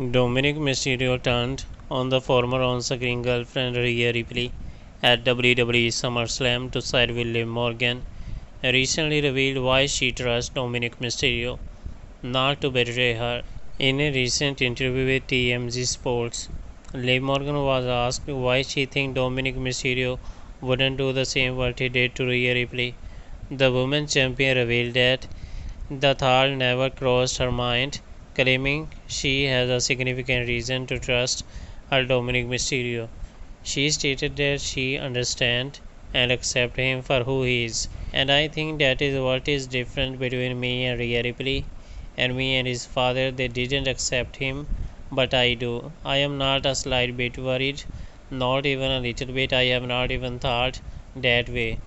Dominik Mysterio turned on the former on-screen girlfriend Rhea Ripley at WWE SummerSlam to side with Liv Morgan, recently revealed why she trusts Dominik Mysterio not to betray her. In a recent interview with TMZ Sports, Liv Morgan was asked why she thinks Dominik Mysterio wouldn't do the same what he did to Rhea Ripley. The women's champion revealed that the thought never crossed her mind claiming she has a significant reason to trust her Dominik Mysterio. She stated that she understands and accepts him for who he is. And I think that is what is different between me and Rhea Ripley and me and his father. They didn't accept him, but I do. I am not a slight bit worried, not even a little bit. I have not even thought that way.